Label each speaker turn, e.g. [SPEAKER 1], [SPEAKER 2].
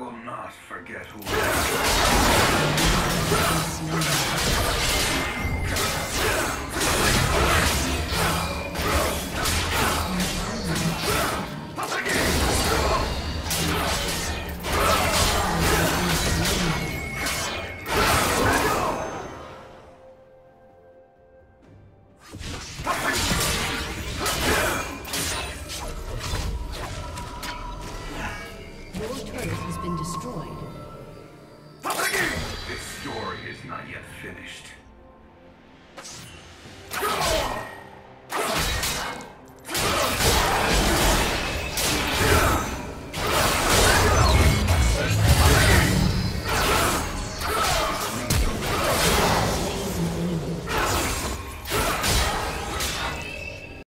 [SPEAKER 1] will not forget who. i
[SPEAKER 2] Yes. turret has been destroyed.
[SPEAKER 1] Story is not yet finished.